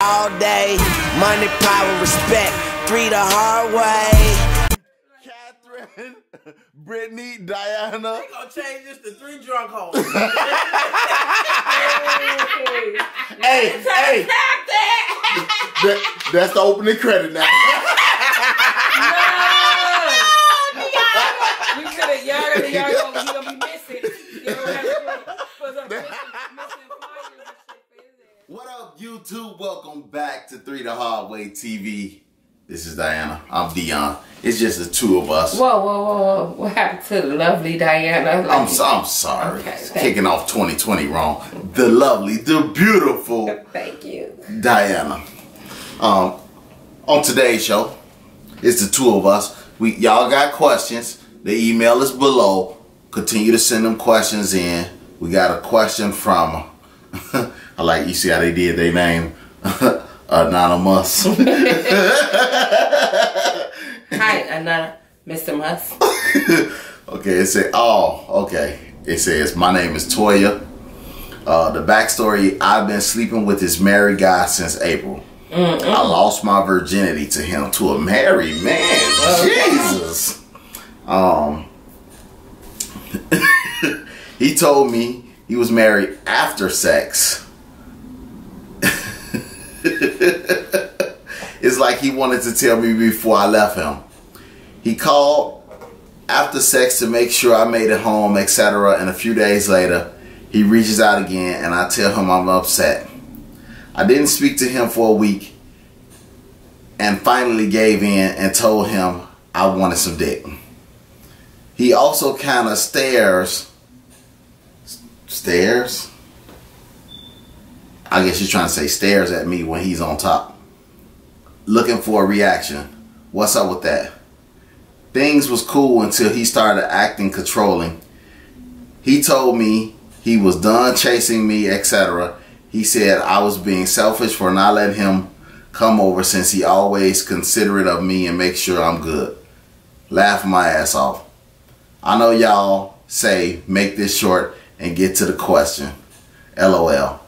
all day. Money, power, respect. Three the hard way. Catherine, Brittany, Diana. We gonna change this to three drunk hoes. Hey, hey. That, that's the opening credit now. no! no We could have, y'all gotta, y'all gonna, you gonna be missing. Y'all gonna have to put some missing flyers and shit for his ass. What up, YouTube? Welcome back to Three the Hard Way TV. This is Diana. I'm Deion. It's just the two of us. Whoa, whoa, whoa, whoa. What happened to the lovely Diana? Like, I'm, so, I'm sorry. Okay, Kicking off 2020 wrong. The lovely, the beautiful Thank you. Diana. Um, on today's show, it's the two of us. We y'all got questions. The email is below. Continue to send them questions in. We got a question from. I like you see how they did their name, anonymous. Hi. Musk. okay, it said. Oh, okay. It says my name is Toya. Uh, the backstory: I've been sleeping with this married guy since April. I lost my virginity to him to a married man. Jesus. Um. he told me he was married after sex. it's like he wanted to tell me before I left him. He called after sex to make sure I made it home, etc. And a few days later, he reaches out again and I tell him I'm upset. I didn't speak to him for a week and finally gave in and told him I wanted some dick. He also kind of stares. Stares? I guess you're trying to say stares at me when he's on top. Looking for a reaction. What's up with that? Things was cool until he started acting controlling. He told me he was done chasing me, etc. He said I was being selfish for not letting him come over since he always considerate of me and make sure I'm good. Laugh my ass off. I know y'all say make this short and get to the question. LOL.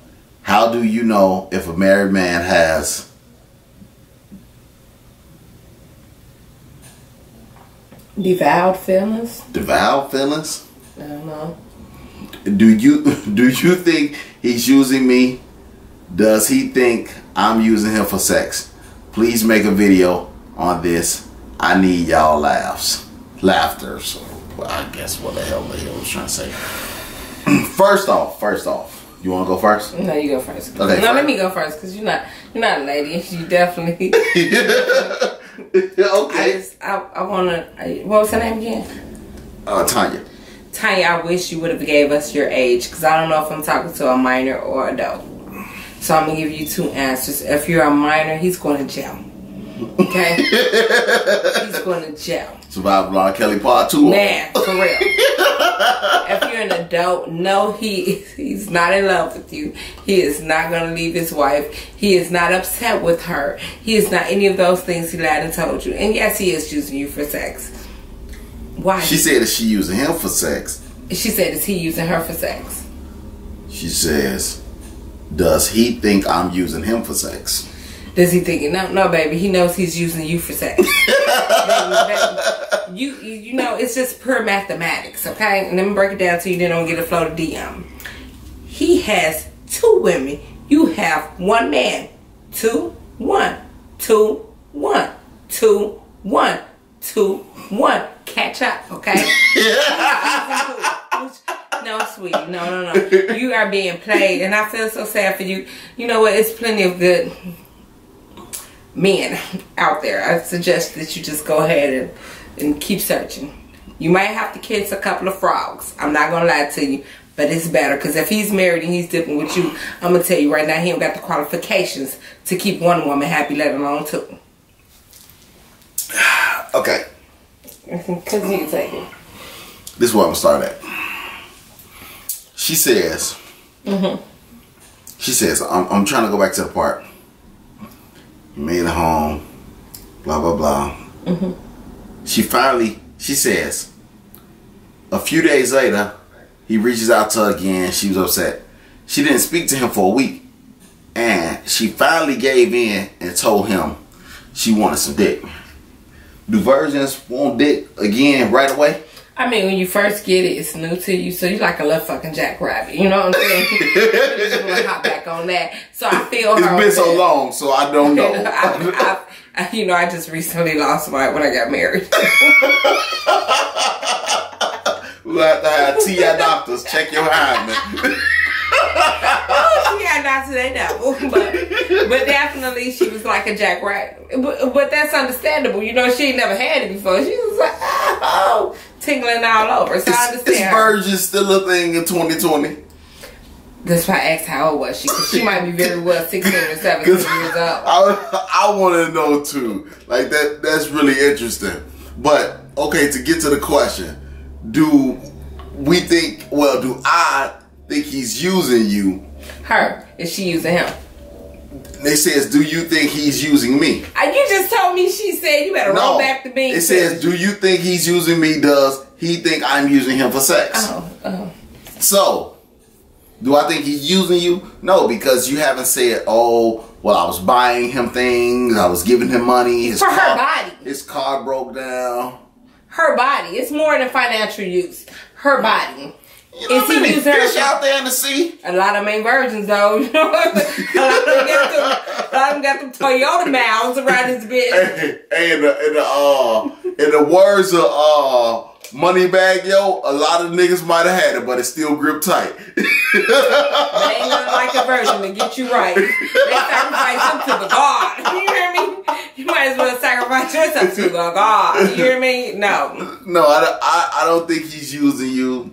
How do you know if a married man has Devoured feelings? devout feelings? I don't know. Do you do you think he's using me? Does he think I'm using him for sex? Please make a video on this. I need y'all laughs. Laughter. So well, I guess what the hell the hell was trying to say. first off, first off. You wanna go first? No, you go first. Okay, no, fine. let me go first because you're not you're not a lady. You definitely. I okay. just I, I wanna. What was her name again? Uh Tanya. Tanya, I wish you would have gave us your age because I don't know if I'm talking to a minor or adult. So I'm gonna give you two answers. If you're a minor, he's going to jail. Okay, he's going to jail. Surviving R. Kelly Part 2. Man, for real. if you're an adult, no, he he's not in love with you. He is not gonna leave his wife. He is not upset with her. He is not any of those things he lied and told you. And yes, he is using you for sex. Why? She said that she using him for sex. she said, is he using her for sex? She says, Does he think I'm using him for sex? Does he think no, no, baby? He knows he's using you for sex. you, you, know, it's just pure mathematics, okay? And let me break it down so you don't get a flow to DM. He has two women. You have one man. Two, one, two, one, two, one, two, one. Catch up, okay? No, sweetie. No, no, no. You are being played, and I feel so sad for you. You know what? It's plenty of good men out there. I suggest that you just go ahead and, and keep searching. You might have to kiss a couple of frogs. I'm not gonna lie to you, but it's better because if he's married and he's dipping with you, I'm gonna tell you right now he don't got the qualifications to keep one woman happy, let alone two. Okay. Continue taking. This is where I'm gonna start at. She says, Mhm. she says, I'm, I'm trying to go back to the part. Made it home, blah, blah, blah. Mm-hmm. She finally, she says, a few days later, he reaches out to her again. She was upset. She didn't speak to him for a week and she finally gave in and told him she wanted some dick. Do virgins want dick again right away? I mean, when you first get it, it's new to you, so you like a little fucking jackrabbit. You know what I'm saying? you just want to hop back on that. So I feel It's her. been so that. long, so I don't know. I, I, I, you know, I just recently lost my when I got married. we'll have to have TI doctors check your hymen. yeah, not today, no. But, but definitely, she was like a jackrabbit. But, but that's understandable. You know, she ain't never had it before. She was like, oh, tingling all over. So I Is, understand. is virgin still a thing in 2020? That's why I asked how old was she. 'cause she might be very well 16 or 17 years old. I, I want to know too. Like that. That's really interesting. But okay, to get to the question, do we think? Well, do I think he's using you? Her. Is she using him? They says, do you think he's using me? Uh, You just told me she said you better roll back the beans. It says, do you think he's using me? Does he think I'm using him for sex? Oh, oh. So, do I think he's using you? No, because you haven't said, oh, well, I was buying him things, I was giving him money. His For her body. His car broke down. Her body. It's more than financial use. Her body. You know Is he many using her fish for- out there in the sea? A lot of them ain't virgins though. You know, a lot of them got them, a lot of them got them Toyota mouths around his bitch. Hey, hey, in the in the uh in the words of uh Moneybagg Yo, a lot of niggas might have had it, but it's still grip tight. they ain't nothing like a virgin to get you right. They sacrifice them to the God. You hear me? You might as well sacrifice yourself to the God. You hear me? No. no, I, I I don't think he's using you.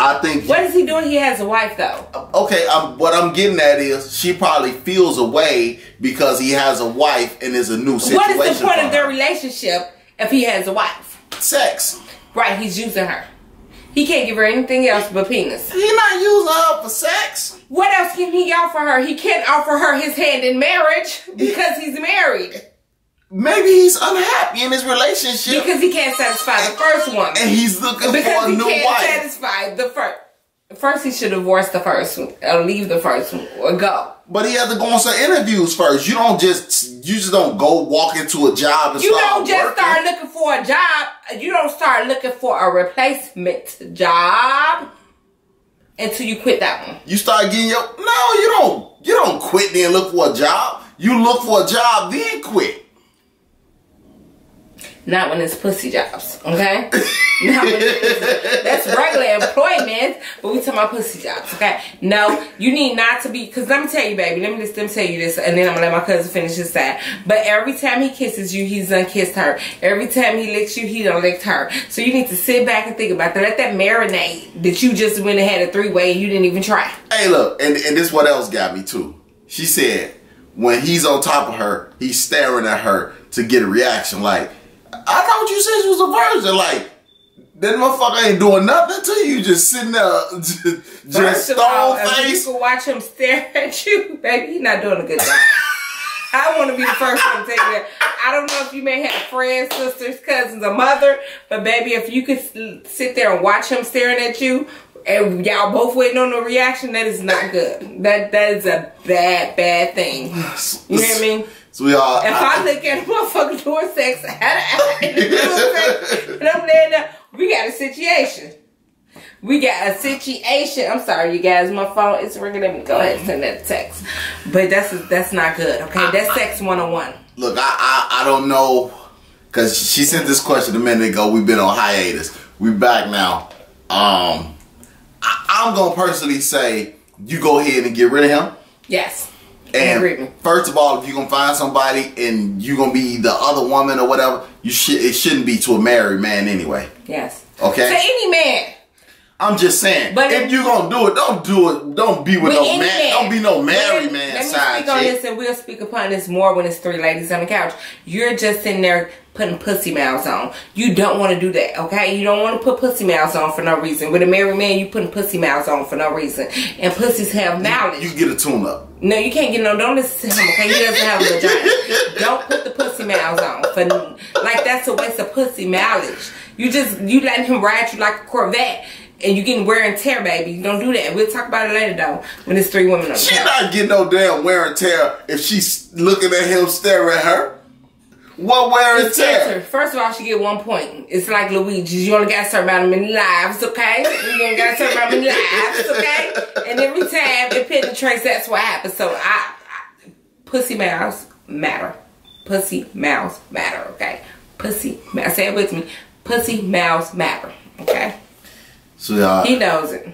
I think What is he doing? He has a wife though. okay. I'm, what I'm getting at is she probably feels away because he has a wife and is a new situation. What is the point of their relationship if he has a wife? sex? Right, he's using her. He can't give her anything else but penis. He not using her for sex. What else can he offer her? He can't offer her his hand in marriage because he's married. Maybe he's unhappy in his relationship Because he can't satisfy the first one. and he's looking Because for a he new can't wife. satisfy the first. First, he should divorce the first one, or leave the first one, or go. But he had to go on some interviews first. You don't just you just don't go walk into a job and You start don't just working. start looking for a job. You don't start looking for a replacement job until you quit that one. You start getting your no. You don't. You don't quit then look for a job. You look for a job then quit. Not when it's pussy jobs, okay? Not when it's. That's regular employment, but we talking about pussy jobs, okay? No, you need not to be, because let me tell you, baby, let me just let me tell you this, and then I'm gonna let my cousin finish his side. But every time he kisses you, he's done kissed her. Every time he licks you, he done licked her. So you need to sit back and think about that. Let that marinate that you just went and had a three way and you didn't even try. Hey, look, and and this what else got me too. She said when he's on top of her, he's staring at her to get a reaction. Like I thought you said she was a virgin. Like that motherfucker ain't doing nothing to you. Just sitting there, just, just First stone face. you can watch him stare at you, baby, he's not doing a good job. I want to be the first one to tell you that. I don't know if you may have friends, sisters, cousins, or mother, but baby, if you could sit there and watch him staring at you, and y'all both waiting on the reaction, that is not good. That that is a bad, bad thing. You hear me? Sweetheart, If I look at a motherfucker doing sex, and I'm laying there, we got a situation. We got a situation. I'm sorry, you guys. My phone is ringing. Let me go ahead and send that text. But that's that's not good. Okay, that's sex 101. Look, I, I I don't know, cause she sent this question a minute ago. We've been on hiatus. We back now. Um, I, I'm gonna personally say you go ahead and get rid of him. Yes. And first of all, if you're gonna find somebody and you're gonna be the other woman or whatever, you should it shouldn't be to a married man anyway. Yes. Okay. To any man. I'm just saying. But if if- you're gonna do it, don't do it. Don't be with, With no any man. Don't be no married Let man Let me side speak on chick. this, and we'll speak upon this more when it's three ladies on the couch. You're just sitting there putting pussy mouths on. You don't want to do that, okay? You don't want to put pussy mouths on for no reason. With a married man, you putting pussy mouths on for no reason, and pussies have knowledge. You get a tune up. No, you can't get no. Don't listen to him. Okay, he doesn't have a vagina. Don't put the pussy mouths on for like that's a waste of pussy mileage. You just you letting him ride you like a Corvette, and you getting wear and tear, baby. You don't do that. We'll talk about it later though. When it's three women on the She not getting no damn wear and tear if she's looking at him staring at her. What wear and It's cancer. tear? First of all, she get one point. It's like Luigi. You only got a certain amount of many lives, okay? You only got a certain amount of many lives, okay? And every time it penetrates, that's what happens. So I, I pussy mouths matter. Pussy mouths matter, okay? Pussy, mouth- say it with me. Pussy mouths matter, okay? So y'all, He knows it.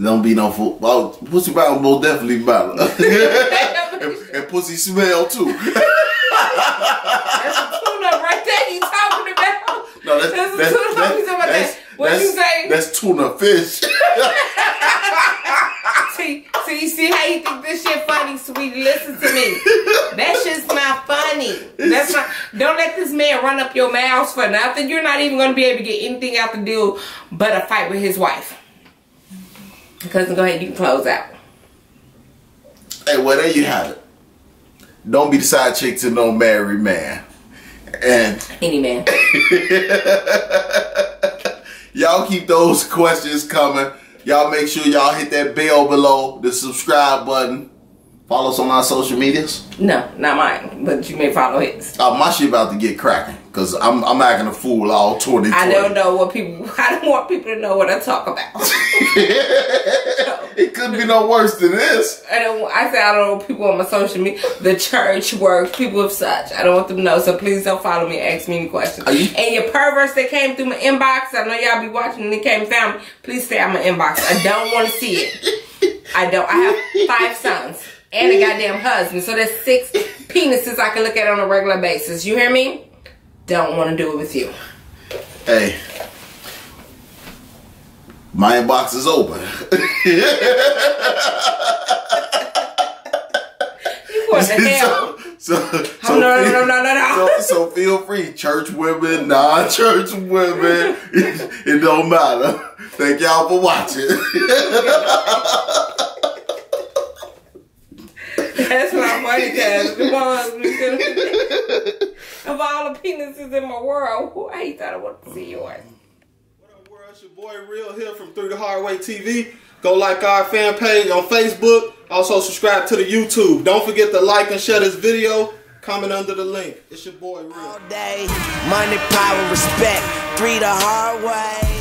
don't be no fool. Oh, pussy mouth will definitely matter. and, and pussy smell too. That's a tuna right there you talking about. No, that's That's that's, tuna. that's, that's. What that's, you say? That's tuna fish. See, see, see how you think this shit funny, sweetie? Listen to me. That shit's not funny. That's not. Don't let this man run up your mouth for nothing. You're not even gonna be able to get anything out the deal but a fight with his wife. Cousin, go ahead. You can close out. hey, well there you have it. Don't be the side chick to no married man. And Any man. y'all keep those questions coming. Y'all make sure y'all hit that bell below, the subscribe button. Follow us on our social medias. No, not mine. But you may follow his. Uh, my shit about to get cracking because I'm I'm acting a fool all 2020. I don't know what people. I don't want people to know what I talk about. It couldn't be no worse than this. I don't. I say I don't want people on my social media, the church work, people of such. I don't want them to know. So please don't follow me. Ask me any questions. You- and your perverts that came through my inbox. I know y'all be watching and they came found me. Please stay out my inbox. I don't want to see it. I don't. I have five sons and a goddamn husband. So there's six penises I can look at on a regular basis. You hear me? Don't want to do it with you. Hey, my inbox is open. What the hell? so, so, so, no, no, feel- no, no, no, no. So, so feel free, church women, non-church women, it, it don't matter. Thank y'all for watching. That's not funny, cause come on, of all the penises in my world, who I thought I wanted to see yours. It's your boy Real here from Three the Hard Way TV. Go like our fan page on Facebook. Also subscribe to the YouTube. Don't forget to like and share this video. Comment under the link. It's your boy Real. All day, money, power, respect. Three the hard way.